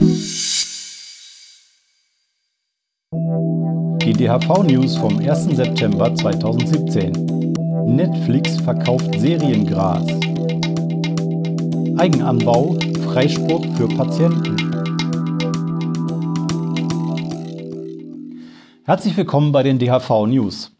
Die DHV-News vom 1. September 2017. Netflix verkauft Seriengras. Eigenanbau, Freispruch für Patienten. Herzlich willkommen bei den DHV-News.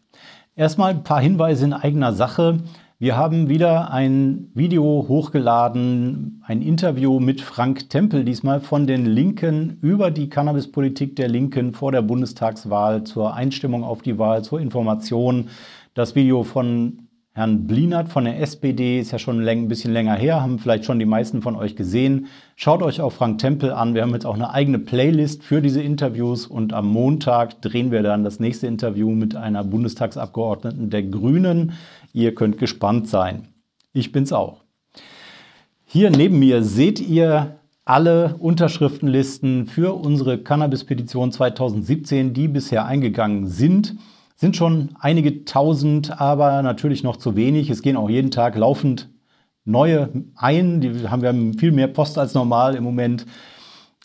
Erstmal ein paar Hinweise in eigener Sache. Wir haben wieder ein Video hochgeladen, ein Interview mit Frank Tempel, diesmal von den Linken über die Cannabispolitik der Linken vor der Bundestagswahl zur Einstimmung auf die Wahl, zur Information. Das Video von Herrn Blinert von der SPD ist ja schon ein bisschen länger her, haben vielleicht schon die meisten von euch gesehen. Schaut euch auch Frank Tempel an. Wir haben jetzt auch eine eigene Playlist für diese Interviews und am Montag drehen wir dann das nächste Interview mit einer Bundestagsabgeordneten der Grünen. Ihr könnt gespannt sein. Ich bin's auch. Hier neben mir seht ihr alle Unterschriftenlisten für unsere Cannabis-Petition 2017, die bisher eingegangen sind. Sind schon einige tausend, aber natürlich noch zu wenig. Es gehen auch jeden Tag laufend neue ein. Die haben wir viel mehr Post als normal im Moment.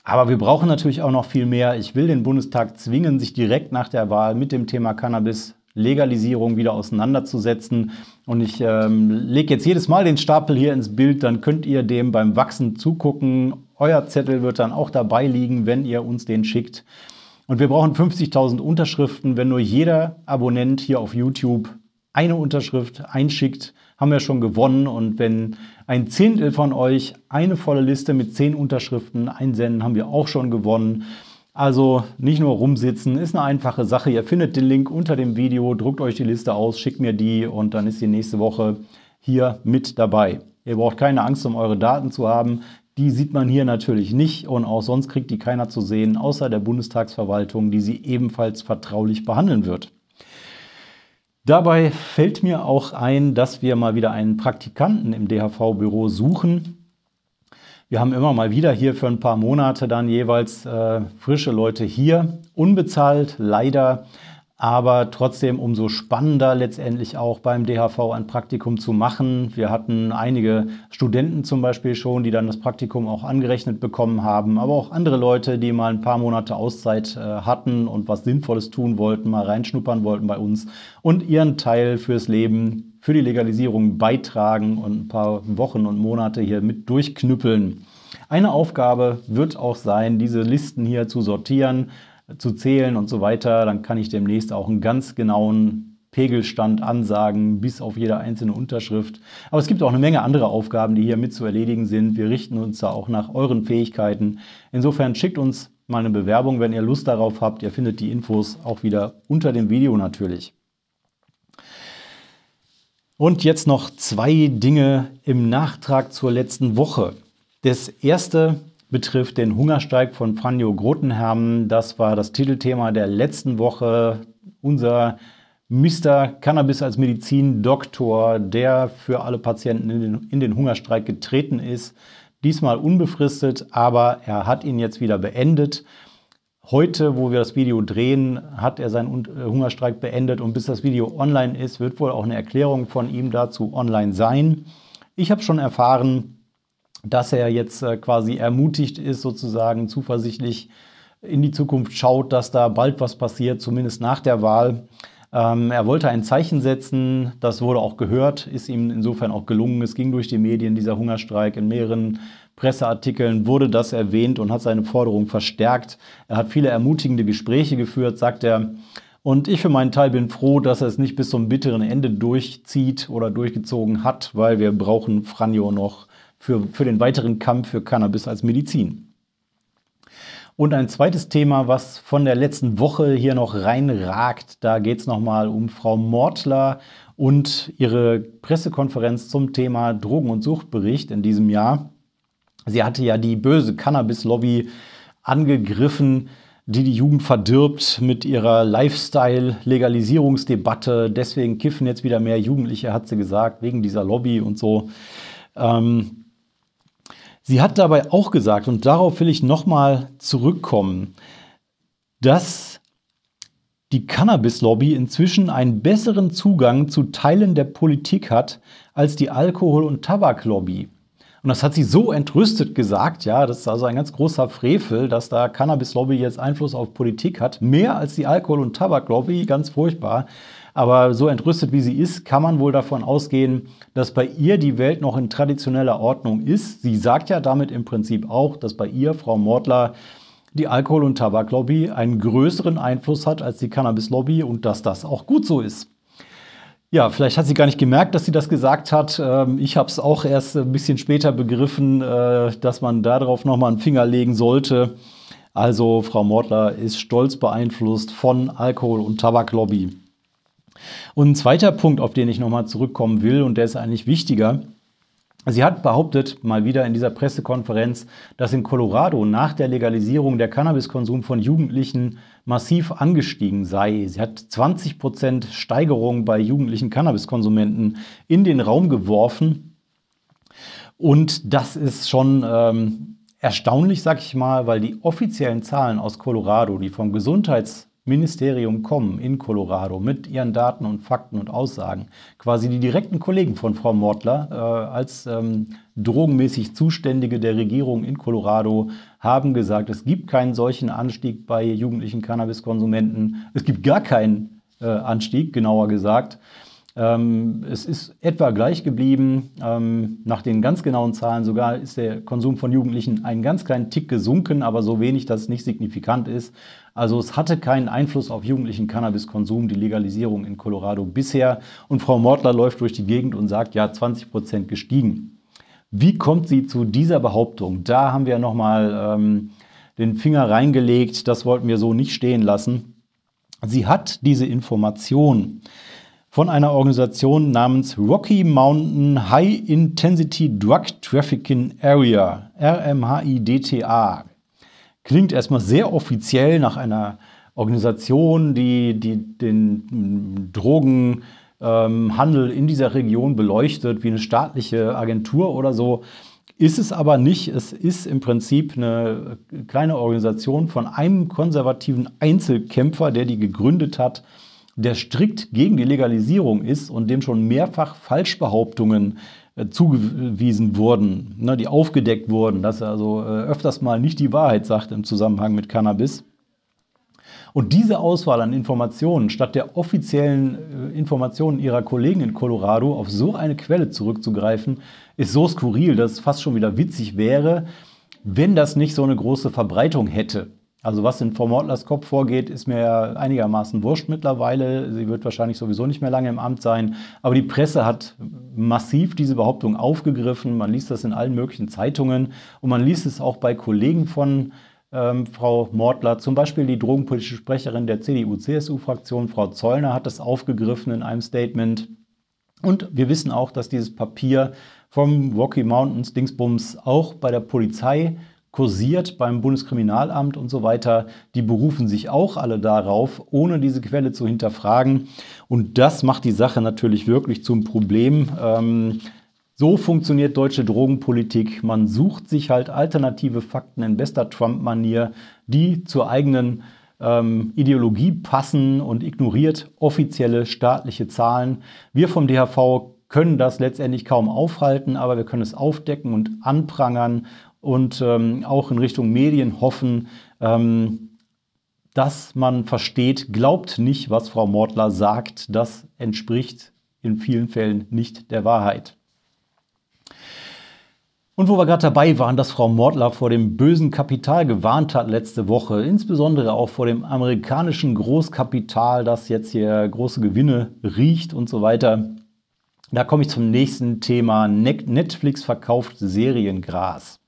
Aber wir brauchen natürlich auch noch viel mehr. Ich will den Bundestag zwingen, sich direkt nach der Wahl mit dem Thema Cannabis Legalisierung wieder auseinanderzusetzen. Und ich ähm, lege jetzt jedes Mal den Stapel hier ins Bild, dann könnt ihr dem beim Wachsen zugucken. Euer Zettel wird dann auch dabei liegen, wenn ihr uns den schickt. Und wir brauchen 50.000 Unterschriften. Wenn nur jeder Abonnent hier auf YouTube eine Unterschrift einschickt, haben wir schon gewonnen. Und wenn ein Zehntel von euch eine volle Liste mit zehn Unterschriften einsenden, haben wir auch schon gewonnen. Also nicht nur rumsitzen, ist eine einfache Sache. Ihr findet den Link unter dem Video, druckt euch die Liste aus, schickt mir die und dann ist die nächste Woche hier mit dabei. Ihr braucht keine Angst, um eure Daten zu haben. Die sieht man hier natürlich nicht und auch sonst kriegt die keiner zu sehen, außer der Bundestagsverwaltung, die sie ebenfalls vertraulich behandeln wird. Dabei fällt mir auch ein, dass wir mal wieder einen Praktikanten im DHV-Büro suchen. Wir haben immer mal wieder hier für ein paar Monate dann jeweils äh, frische Leute hier, unbezahlt leider, aber trotzdem umso spannender letztendlich auch beim DHV ein Praktikum zu machen. Wir hatten einige Studenten zum Beispiel schon, die dann das Praktikum auch angerechnet bekommen haben, aber auch andere Leute, die mal ein paar Monate Auszeit äh, hatten und was Sinnvolles tun wollten, mal reinschnuppern wollten bei uns und ihren Teil fürs Leben für die Legalisierung beitragen und ein paar Wochen und Monate hier mit durchknüppeln. Eine Aufgabe wird auch sein, diese Listen hier zu sortieren, zu zählen und so weiter. Dann kann ich demnächst auch einen ganz genauen Pegelstand ansagen, bis auf jede einzelne Unterschrift. Aber es gibt auch eine Menge andere Aufgaben, die hier mit zu erledigen sind. Wir richten uns da auch nach euren Fähigkeiten. Insofern schickt uns mal eine Bewerbung, wenn ihr Lust darauf habt. Ihr findet die Infos auch wieder unter dem Video natürlich. Und jetzt noch zwei Dinge im Nachtrag zur letzten Woche. Das erste betrifft den Hungerstreik von Franjo Grotenherm. Das war das Titelthema der letzten Woche. Unser Mr. Cannabis als Medizin-Doktor, der für alle Patienten in den, in den Hungerstreik getreten ist. Diesmal unbefristet, aber er hat ihn jetzt wieder beendet. Heute, wo wir das Video drehen, hat er seinen äh, Hungerstreik beendet und bis das Video online ist, wird wohl auch eine Erklärung von ihm dazu online sein. Ich habe schon erfahren, dass er jetzt äh, quasi ermutigt ist, sozusagen zuversichtlich in die Zukunft schaut, dass da bald was passiert, zumindest nach der Wahl. Ähm, er wollte ein Zeichen setzen, das wurde auch gehört, ist ihm insofern auch gelungen. Es ging durch die Medien, dieser Hungerstreik in mehreren Presseartikeln wurde das erwähnt und hat seine Forderung verstärkt. Er hat viele ermutigende Gespräche geführt, sagt er. Und ich für meinen Teil bin froh, dass er es nicht bis zum bitteren Ende durchzieht oder durchgezogen hat, weil wir brauchen Franjo noch für, für den weiteren Kampf für Cannabis als Medizin. Und ein zweites Thema, was von der letzten Woche hier noch reinragt, da geht es nochmal um Frau Mortler und ihre Pressekonferenz zum Thema Drogen- und Suchtbericht in diesem Jahr. Sie hatte ja die böse Cannabis-Lobby angegriffen, die die Jugend verdirbt mit ihrer Lifestyle-Legalisierungsdebatte. Deswegen kiffen jetzt wieder mehr Jugendliche, hat sie gesagt, wegen dieser Lobby und so. Ähm, sie hat dabei auch gesagt, und darauf will ich nochmal zurückkommen, dass die Cannabis-Lobby inzwischen einen besseren Zugang zu Teilen der Politik hat als die Alkohol- und Tabak-Lobby. Und das hat sie so entrüstet gesagt, ja, das ist also ein ganz großer Frevel, dass da Cannabis-Lobby jetzt Einfluss auf Politik hat, mehr als die Alkohol- und Tabak-Lobby, ganz furchtbar. Aber so entrüstet wie sie ist, kann man wohl davon ausgehen, dass bei ihr die Welt noch in traditioneller Ordnung ist. Sie sagt ja damit im Prinzip auch, dass bei ihr, Frau Mordler, die Alkohol- und Tabaklobby einen größeren Einfluss hat als die Cannabis-Lobby und dass das auch gut so ist. Ja, vielleicht hat sie gar nicht gemerkt, dass sie das gesagt hat. Ähm, ich habe es auch erst ein bisschen später begriffen, äh, dass man darauf nochmal einen Finger legen sollte. Also Frau Mortler ist stolz beeinflusst von Alkohol- und Tabaklobby. Und ein zweiter Punkt, auf den ich nochmal zurückkommen will, und der ist eigentlich wichtiger, Sie hat behauptet, mal wieder in dieser Pressekonferenz, dass in Colorado nach der Legalisierung der Cannabiskonsum von Jugendlichen massiv angestiegen sei. Sie hat 20 Prozent Steigerung bei jugendlichen Cannabiskonsumenten in den Raum geworfen. Und das ist schon ähm, erstaunlich, sag ich mal, weil die offiziellen Zahlen aus Colorado, die vom Gesundheits Ministerium kommen in Colorado mit ihren Daten und Fakten und Aussagen, quasi die direkten Kollegen von Frau Mortler äh, als ähm, drogenmäßig Zuständige der Regierung in Colorado haben gesagt, es gibt keinen solchen Anstieg bei jugendlichen Cannabiskonsumenten. Es gibt gar keinen äh, Anstieg, genauer gesagt. Ähm, es ist etwa gleich geblieben. Ähm, nach den ganz genauen Zahlen sogar ist der Konsum von Jugendlichen einen ganz kleinen Tick gesunken, aber so wenig, dass es nicht signifikant ist. Also es hatte keinen Einfluss auf jugendlichen Cannabiskonsum, die Legalisierung in Colorado bisher. Und Frau Mortler läuft durch die Gegend und sagt, ja, 20 Prozent gestiegen. Wie kommt sie zu dieser Behauptung? Da haben wir nochmal ähm, den Finger reingelegt. Das wollten wir so nicht stehen lassen. Sie hat diese Information von einer Organisation namens Rocky Mountain High Intensity Drug Trafficking Area, RMHIDTA. Klingt erstmal sehr offiziell nach einer Organisation, die, die den Drogenhandel ähm, in dieser Region beleuchtet, wie eine staatliche Agentur oder so. Ist es aber nicht. Es ist im Prinzip eine kleine Organisation von einem konservativen Einzelkämpfer, der die gegründet hat der strikt gegen die Legalisierung ist und dem schon mehrfach Falschbehauptungen äh, zugewiesen wurden, ne, die aufgedeckt wurden, dass er also äh, öfters mal nicht die Wahrheit sagt im Zusammenhang mit Cannabis. Und diese Auswahl an Informationen, statt der offiziellen äh, Informationen ihrer Kollegen in Colorado auf so eine Quelle zurückzugreifen, ist so skurril, dass es fast schon wieder witzig wäre, wenn das nicht so eine große Verbreitung hätte. Also was in Frau Mortlers Kopf vorgeht, ist mir einigermaßen wurscht mittlerweile. Sie wird wahrscheinlich sowieso nicht mehr lange im Amt sein. Aber die Presse hat massiv diese Behauptung aufgegriffen. Man liest das in allen möglichen Zeitungen und man liest es auch bei Kollegen von ähm, Frau Mortler. Zum Beispiel die drogenpolitische Sprecherin der CDU-CSU-Fraktion, Frau Zollner, hat das aufgegriffen in einem Statement. Und wir wissen auch, dass dieses Papier vom Rocky Mountains Dingsbums auch bei der Polizei kursiert beim Bundeskriminalamt und so weiter, die berufen sich auch alle darauf, ohne diese Quelle zu hinterfragen. Und das macht die Sache natürlich wirklich zum Problem. Ähm, so funktioniert deutsche Drogenpolitik. Man sucht sich halt alternative Fakten in bester Trump-Manier, die zur eigenen ähm, Ideologie passen und ignoriert offizielle staatliche Zahlen. Wir vom DHV können das letztendlich kaum aufhalten, aber wir können es aufdecken und anprangern und ähm, auch in Richtung Medien hoffen, ähm, dass man versteht, glaubt nicht, was Frau Mortler sagt. Das entspricht in vielen Fällen nicht der Wahrheit. Und wo wir gerade dabei waren, dass Frau Mortler vor dem bösen Kapital gewarnt hat letzte Woche, insbesondere auch vor dem amerikanischen Großkapital, das jetzt hier große Gewinne riecht und so weiter. Da komme ich zum nächsten Thema. Netflix verkauft Seriengras.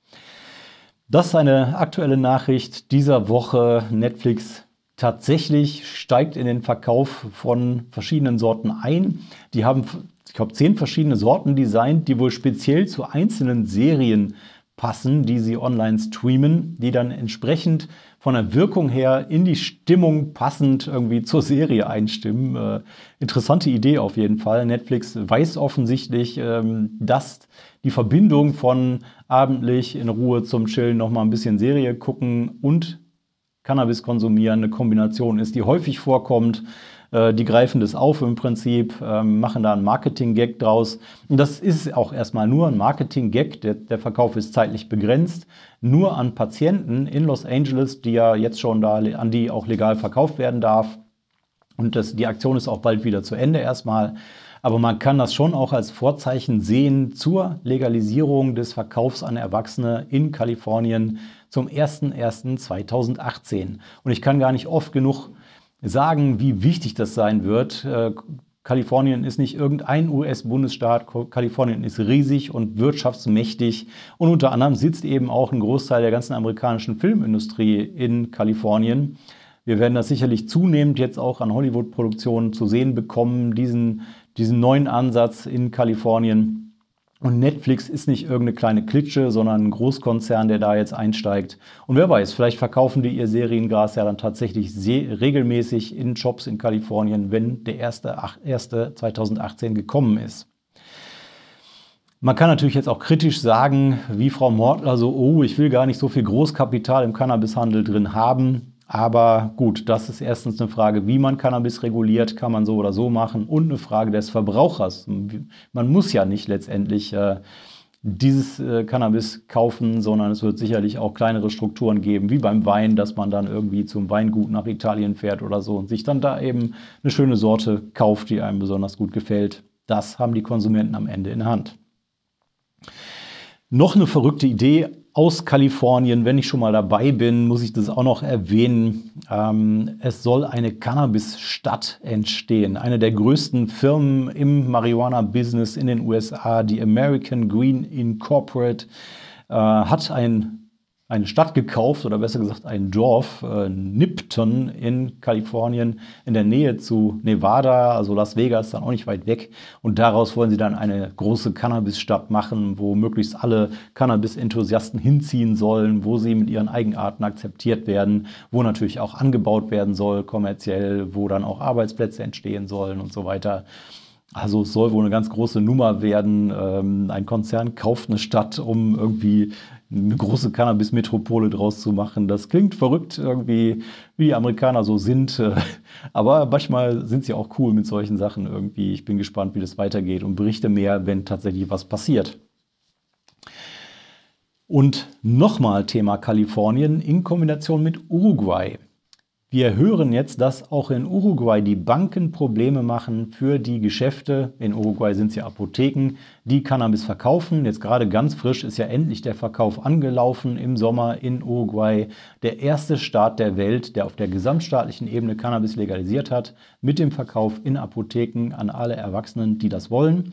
Das ist eine aktuelle Nachricht dieser Woche. Netflix tatsächlich steigt in den Verkauf von verschiedenen Sorten ein. Die haben, ich glaube, zehn verschiedene Sorten designt, die wohl speziell zu einzelnen Serien passen, die sie online streamen, die dann entsprechend von der Wirkung her in die Stimmung passend irgendwie zur Serie einstimmen. Äh, interessante Idee auf jeden Fall. Netflix weiß offensichtlich, ähm, dass die Verbindung von abendlich in Ruhe zum Chillen noch mal ein bisschen Serie gucken und Cannabis konsumieren eine Kombination ist, die häufig vorkommt. Äh, die greifen das auf im Prinzip, ähm, machen da einen Marketing-Gag draus. Und das ist auch erstmal nur ein Marketing-Gag. Der, der Verkauf ist zeitlich begrenzt. Nur an Patienten in Los Angeles, die ja jetzt schon da, an die auch legal verkauft werden darf. Und das, die Aktion ist auch bald wieder zu Ende erstmal. Aber man kann das schon auch als Vorzeichen sehen zur Legalisierung des Verkaufs an Erwachsene in Kalifornien zum 01.01.2018. Und ich kann gar nicht oft genug sagen, wie wichtig das sein wird. Äh, Kalifornien ist nicht irgendein US-Bundesstaat. Kalifornien ist riesig und wirtschaftsmächtig. Und unter anderem sitzt eben auch ein Großteil der ganzen amerikanischen Filmindustrie in Kalifornien. Wir werden das sicherlich zunehmend jetzt auch an Hollywood-Produktionen zu sehen bekommen, diesen diesen neuen Ansatz in Kalifornien. Und Netflix ist nicht irgendeine kleine Klitsche, sondern ein Großkonzern, der da jetzt einsteigt. Und wer weiß, vielleicht verkaufen die ihr Seriengras ja dann tatsächlich regelmäßig in Shops in Kalifornien, wenn der erste, erste 2018 gekommen ist. Man kann natürlich jetzt auch kritisch sagen, wie Frau Mortler, so, oh, ich will gar nicht so viel Großkapital im Cannabishandel drin haben. Aber gut, das ist erstens eine Frage, wie man Cannabis reguliert, kann man so oder so machen und eine Frage des Verbrauchers. Man muss ja nicht letztendlich äh, dieses äh, Cannabis kaufen, sondern es wird sicherlich auch kleinere Strukturen geben, wie beim Wein, dass man dann irgendwie zum Weingut nach Italien fährt oder so und sich dann da eben eine schöne Sorte kauft, die einem besonders gut gefällt. Das haben die Konsumenten am Ende in Hand. Noch eine verrückte Idee aus Kalifornien. Wenn ich schon mal dabei bin, muss ich das auch noch erwähnen. Ähm, es soll eine Cannabis-Stadt entstehen. Eine der größten Firmen im Marihuana-Business in den USA, die American Green Incorporate, äh, hat ein eine Stadt gekauft oder besser gesagt ein Dorf, äh, Nipton in Kalifornien, in der Nähe zu Nevada, also Las Vegas, dann auch nicht weit weg. Und daraus wollen sie dann eine große Cannabis-Stadt machen, wo möglichst alle Cannabis-Enthusiasten hinziehen sollen, wo sie mit ihren Eigenarten akzeptiert werden, wo natürlich auch angebaut werden soll, kommerziell, wo dann auch Arbeitsplätze entstehen sollen und so weiter. Also es soll wohl eine ganz große Nummer werden. Ähm, ein Konzern kauft eine Stadt, um irgendwie eine große Cannabis-Metropole draus zu machen. Das klingt verrückt irgendwie, wie die Amerikaner so sind. Äh, aber manchmal sind sie auch cool mit solchen Sachen irgendwie. Ich bin gespannt, wie das weitergeht und berichte mehr, wenn tatsächlich was passiert. Und nochmal Thema Kalifornien in Kombination mit Uruguay. Wir hören jetzt, dass auch in Uruguay die Banken Probleme machen für die Geschäfte. In Uruguay sind es ja Apotheken, die Cannabis verkaufen. Jetzt gerade ganz frisch ist ja endlich der Verkauf angelaufen im Sommer in Uruguay. Der erste Staat der Welt, der auf der gesamtstaatlichen Ebene Cannabis legalisiert hat, mit dem Verkauf in Apotheken an alle Erwachsenen, die das wollen.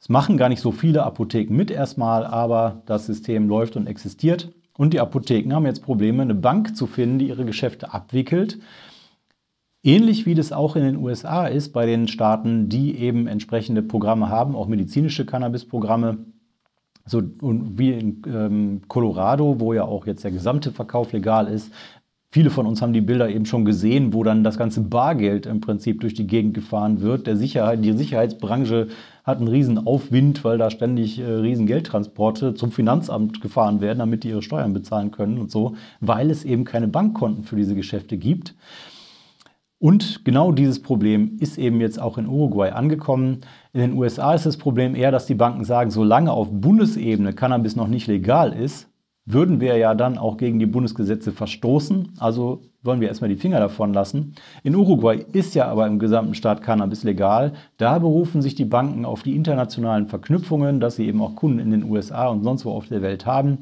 Es machen gar nicht so viele Apotheken mit erstmal, aber das System läuft und existiert. Und die Apotheken haben jetzt Probleme, eine Bank zu finden, die ihre Geschäfte abwickelt. Ähnlich wie das auch in den USA ist bei den Staaten, die eben entsprechende Programme haben, auch medizinische Cannabis-Programme. So, und wie in ähm, Colorado, wo ja auch jetzt der gesamte Verkauf legal ist, Viele von uns haben die Bilder eben schon gesehen, wo dann das ganze Bargeld im Prinzip durch die Gegend gefahren wird. Der Sicherheit, die Sicherheitsbranche hat einen riesen Aufwind, weil da ständig äh, riesen Geldtransporte zum Finanzamt gefahren werden, damit die ihre Steuern bezahlen können und so, weil es eben keine Bankkonten für diese Geschäfte gibt. Und genau dieses Problem ist eben jetzt auch in Uruguay angekommen. In den USA ist das Problem eher, dass die Banken sagen, solange auf Bundesebene Cannabis noch nicht legal ist, würden wir ja dann auch gegen die Bundesgesetze verstoßen. Also wollen wir erstmal die Finger davon lassen. In Uruguay ist ja aber im gesamten Staat Cannabis legal. Da berufen sich die Banken auf die internationalen Verknüpfungen, dass sie eben auch Kunden in den USA und sonst wo auf der Welt haben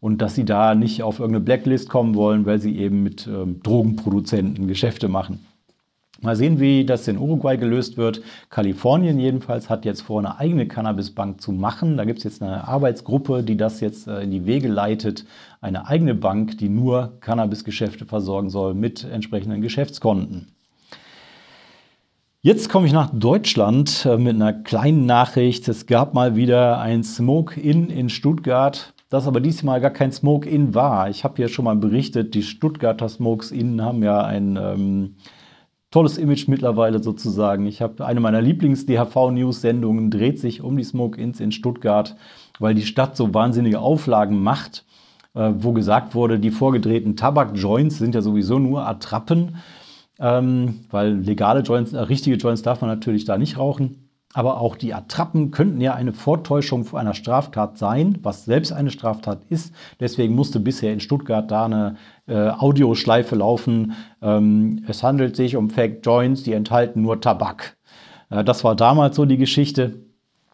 und dass sie da nicht auf irgendeine Blacklist kommen wollen, weil sie eben mit ähm, Drogenproduzenten Geschäfte machen. Mal sehen, wie das in Uruguay gelöst wird. Kalifornien jedenfalls hat jetzt vor, eine eigene Cannabisbank zu machen. Da gibt es jetzt eine Arbeitsgruppe, die das jetzt äh, in die Wege leitet. Eine eigene Bank, die nur Cannabisgeschäfte versorgen soll mit entsprechenden Geschäftskonten. Jetzt komme ich nach Deutschland äh, mit einer kleinen Nachricht. Es gab mal wieder ein Smoke-In in Stuttgart das aber diesmal gar kein Smoke-In war. Ich habe hier schon mal berichtet, die Stuttgarter Smokes-In haben ja ein ähm, tolles Image mittlerweile sozusagen. Ich habe eine meiner Lieblings-DHV-News-Sendungen dreht sich um die Smoke-Ins in Stuttgart, weil die Stadt so wahnsinnige Auflagen macht, äh, wo gesagt wurde, die vorgedrehten Tabak-Joints sind ja sowieso nur Attrappen. ähm, weil legale Joints, äh, richtige Joints darf man natürlich da nicht rauchen. Aber auch die Attrappen könnten ja eine Vortäuschung vor einer Straftat sein, was selbst eine Straftat ist. Deswegen musste bisher in Stuttgart da eine äh, Audioschleife laufen. Ähm, es handelt sich um Fake Joints, die enthalten nur Tabak. Äh, das war damals so die Geschichte.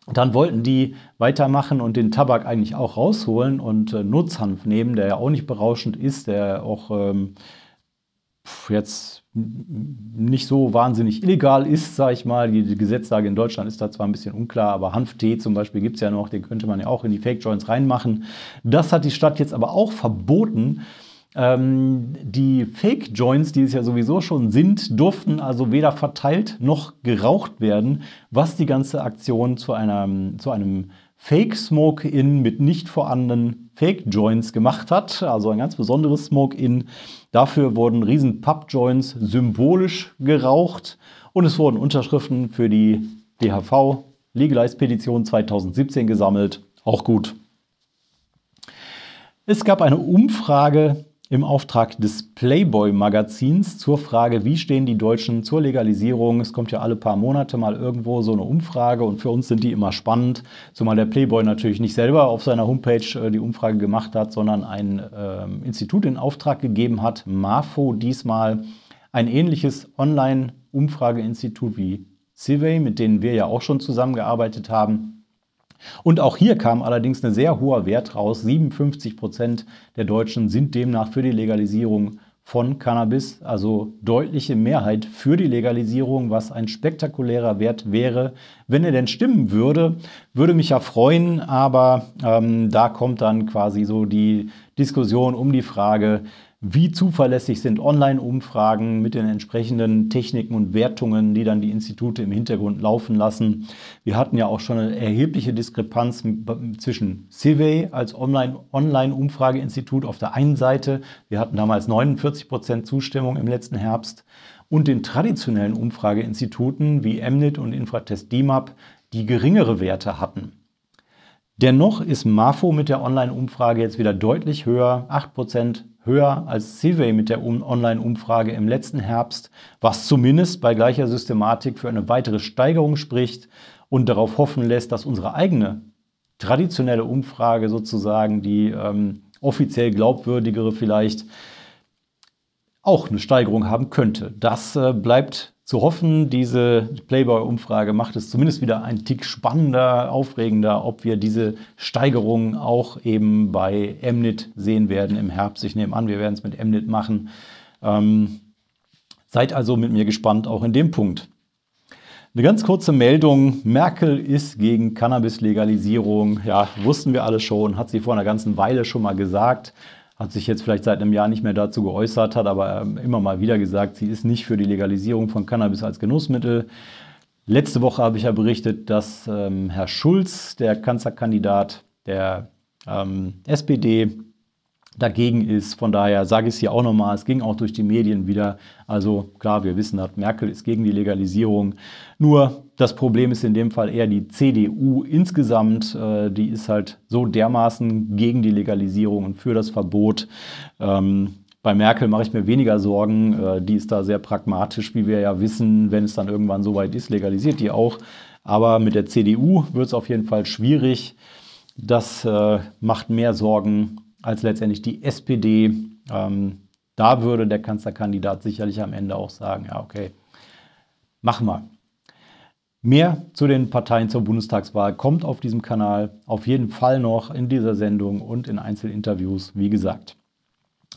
Dann wollten die weitermachen und den Tabak eigentlich auch rausholen und äh, Nutzhanf nehmen, der ja auch nicht berauschend ist, der auch ähm, jetzt nicht so wahnsinnig illegal ist, sage ich mal. Die, Gesetzlage in Deutschland ist da zwar ein bisschen unklar, aber Hanftee zum Beispiel gibt es ja noch, den könnte man ja auch in die Fake Joints reinmachen. Das hat die Stadt jetzt aber auch verboten. Ähm, die Fake Joints, die es ja sowieso schon sind, durften also weder verteilt noch geraucht werden, was die ganze Aktion zu, einer, zu einem Fake Smoke-In mit nicht vorhandenen Fake Joints gemacht hat. Also ein ganz besonderes Smoke-In. Dafür wurden riesen Pub-Joints symbolisch geraucht und es wurden Unterschriften für die DHV Legalized Petition 2017 gesammelt. Auch gut. Es gab eine Umfrage im Auftrag des Playboy-Magazins zur Frage, wie stehen die Deutschen zur Legalisierung. Es kommt ja alle paar Monate mal irgendwo so eine Umfrage und für uns sind die immer spannend, zumal der Playboy natürlich nicht selber auf seiner Homepage äh, die Umfrage gemacht hat, sondern ein äh, Institut in Auftrag gegeben hat, MAFO diesmal, ein ähnliches Online-Umfrageinstitut wie Civey, mit denen wir ja auch schon zusammengearbeitet haben. Und auch hier kam allerdings ein sehr hoher Wert raus. 57 Prozent der Deutschen sind demnach für die Legalisierung von Cannabis, also deutliche Mehrheit für die Legalisierung, was ein spektakulärer Wert wäre, wenn er denn stimmen würde. Würde mich ja freuen, aber ähm, da kommt dann quasi so die Diskussion um die Frage, wie zuverlässig sind Online-Umfragen mit den entsprechenden Techniken und Wertungen, die dann die Institute im Hintergrund laufen lassen. Wir hatten ja auch schon eine erhebliche Diskrepanz zwischen Civey als Online-Umfrageinstitut auf der einen Seite, wir hatten damals 49 Prozent Zustimmung im letzten Herbst, und den traditionellen Umfrageinstituten wie Mnit und Infratest DIMAP, die geringere Werte hatten. Dennoch ist MAFO mit der Online-Umfrage jetzt wieder deutlich höher, 8% höher als Civey mit der Online-Umfrage im letzten Herbst, was zumindest bei gleicher Systematik für eine weitere Steigerung spricht und darauf hoffen lässt, dass unsere eigene traditionelle Umfrage sozusagen, die ähm, offiziell glaubwürdigere vielleicht, auch eine Steigerung haben könnte. Das äh, bleibt zu hoffen. Diese Playboy-Umfrage macht es zumindest wieder ein Tick spannender, aufregender, ob wir diese Steigerung auch eben bei Mnit sehen werden im Herbst. Ich nehme an, wir werden es mit Mnit machen. Ähm, seid also mit mir gespannt, auch in dem Punkt. Eine ganz kurze Meldung. Merkel ist gegen Cannabis-Legalisierung. Ja, wussten wir alle schon, hat sie vor einer ganzen Weile schon mal gesagt hat sich jetzt vielleicht seit einem Jahr nicht mehr dazu geäußert, hat aber ähm, immer mal wieder gesagt, sie ist nicht für die Legalisierung von Cannabis als Genussmittel. Letzte Woche habe ich ja berichtet, dass ähm, Herr Schulz, der Kanzlerkandidat der ähm, SPD, dagegen ist. Von daher sage ich es hier auch nochmal, es ging auch durch die Medien wieder. Also klar, wir wissen, dass Merkel ist gegen die Legalisierung. Nur das Problem ist in dem Fall eher die CDU insgesamt. Äh, die ist halt so dermaßen gegen die Legalisierung und für das Verbot. Ähm, bei Merkel mache ich mir weniger Sorgen. Äh, die ist da sehr pragmatisch, wie wir ja wissen. Wenn es dann irgendwann soweit ist, legalisiert die auch. Aber mit der CDU wird es auf jeden Fall schwierig. Das äh, macht mehr Sorgen als letztendlich die SPD. Ähm, da würde der Kanzlerkandidat sicherlich am Ende auch sagen, ja, okay, machen wir. Mehr zu den Parteien zur Bundestagswahl kommt auf diesem Kanal auf jeden Fall noch in dieser Sendung und in Einzelinterviews, wie gesagt.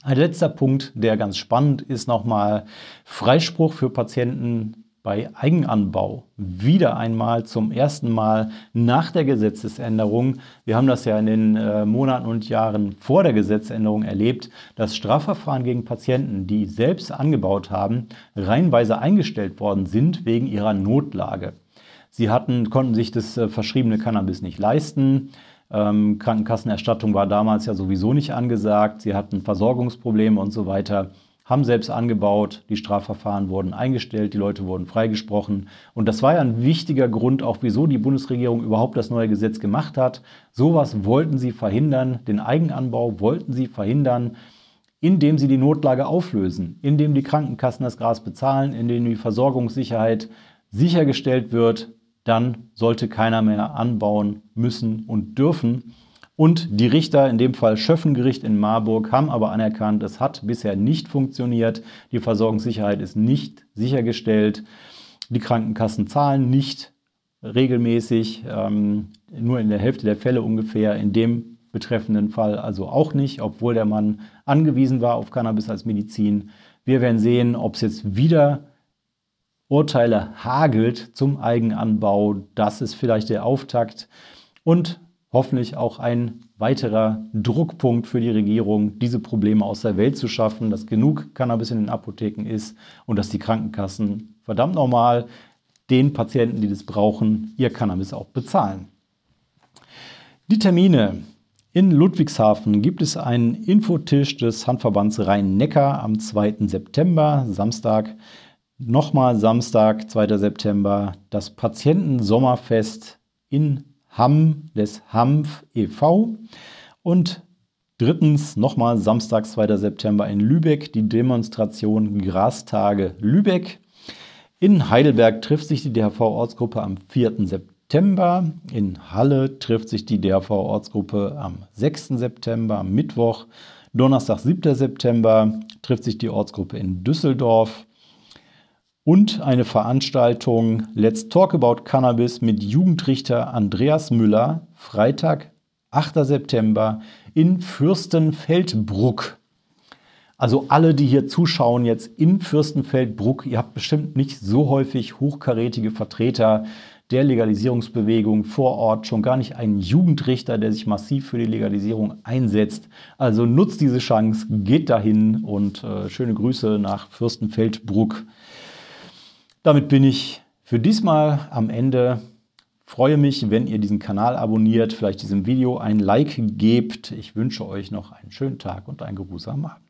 Ein letzter Punkt, der ganz spannend ist, nochmal Freispruch für Patienten bei Eigenanbau wieder einmal zum ersten Mal nach der Gesetzesänderung. Wir haben das ja in den äh, Monaten und Jahren vor der Gesetzesänderung erlebt, dass Strafverfahren gegen Patienten, die selbst angebaut haben, reihenweise eingestellt worden sind wegen ihrer Notlage. Sie hatten, konnten sich das äh, verschriebene Cannabis nicht leisten. Ähm, Krankenkassenerstattung war damals ja sowieso nicht angesagt. Sie hatten Versorgungsprobleme und so weiter haben selbst angebaut, die Strafverfahren wurden eingestellt, die Leute wurden freigesprochen. Und das war ja ein wichtiger Grund, auch wieso die Bundesregierung überhaupt das neue Gesetz gemacht hat. Sowas wollten sie verhindern, den Eigenanbau wollten sie verhindern indem sie die Notlage auflösen, indem die Krankenkassen das Gras bezahlen, indem die Versorgungssicherheit sichergestellt wird, dann sollte keiner mehr anbauen müssen und dürfen. Und die Richter, in dem Fall Schöffengericht in Marburg, haben aber anerkannt, es hat bisher nicht funktioniert. Die Versorgungssicherheit ist nicht sichergestellt. Die Krankenkassen zahlen nicht regelmäßig, ähm, nur in der Hälfte der Fälle ungefähr. In dem betreffenden Fall also auch nicht, obwohl der Mann angewiesen war auf Cannabis als Medizin. Wir werden sehen, ob es jetzt wieder Urteile hagelt zum Eigenanbau. Das ist vielleicht der Auftakt und hoffentlich auch ein weiterer Druckpunkt für die Regierung, diese Probleme aus der Welt zu schaffen, dass genug Cannabis in den Apotheken ist und dass die Krankenkassen verdammt normal den Patienten, die das brauchen, ihr Cannabis auch bezahlen. Die Termine. In Ludwigshafen gibt es einen Infotisch des Handverbands Rhein-Neckar am 2. September, Samstag. Nochmal Samstag, 2. September, das Patientensommerfest in Hamm des Hanf e.V. Und drittens nochmal Samstag, 2. September in Lübeck, die Demonstration Grastage Lübeck. In Heidelberg trifft sich die DHV-Ortsgruppe am 4. September. In Halle trifft sich die DHV-Ortsgruppe am 6. September, am Mittwoch. Donnerstag, 7. September trifft sich die Ortsgruppe in Düsseldorf. Und eine Veranstaltung Let's Talk About Cannabis mit Jugendrichter Andreas Müller, Freitag, 8. September in Fürstenfeldbruck. Also alle, die hier zuschauen jetzt in Fürstenfeldbruck, ihr habt bestimmt nicht so häufig hochkarätige Vertreter der Legalisierungsbewegung vor Ort, schon gar nicht einen Jugendrichter, der sich massiv für die Legalisierung einsetzt. Also nutzt diese Chance, geht dahin und äh, schöne Grüße nach Fürstenfeldbruck. Damit bin ich für diesmal am Ende. Freue mich, wenn ihr diesen Kanal abonniert, vielleicht diesem Video ein Like gebt. Ich wünsche euch noch einen schönen Tag und einen geruhsamen Abend.